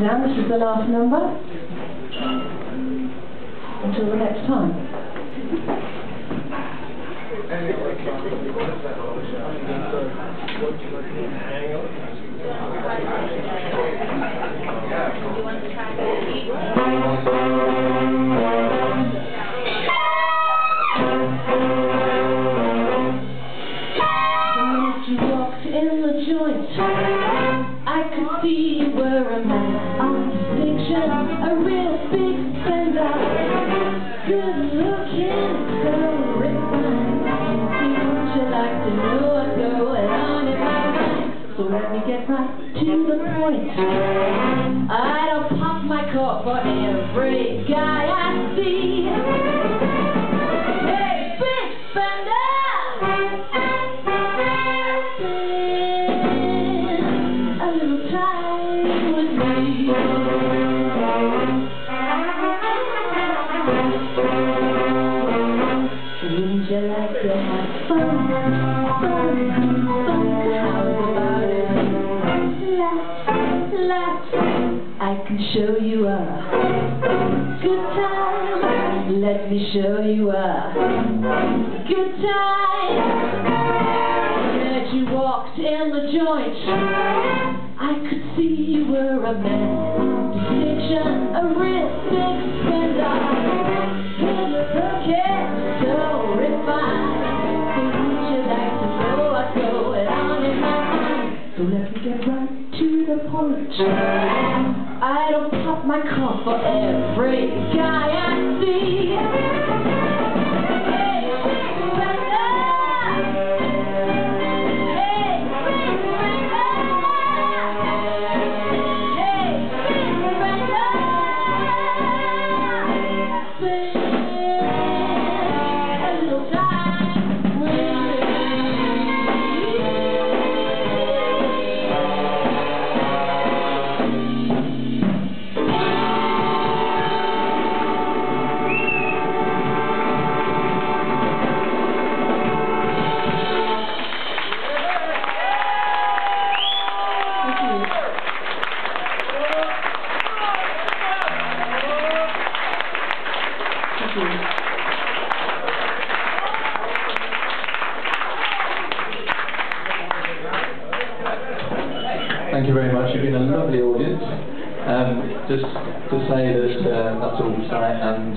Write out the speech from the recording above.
Now this is the last number. Until the next time. Joint, I could see you were a man of distinction, a real big spender. Good looking, so refined. Would you like to know what's going on in my mind? So let me get right to the point. I don't pop my cork for every guy show you a good time. Let me show you a good time. Walked in the joint, I could see you were a man of distinction, a real big spender. So refined. Would you like to know on in my mind? So let me get right to the point. I don't pop my cork for every guy I see. Thank you. Thank you very much. You've been a lovely audience. Um, just to say that uh, that's all tonight, and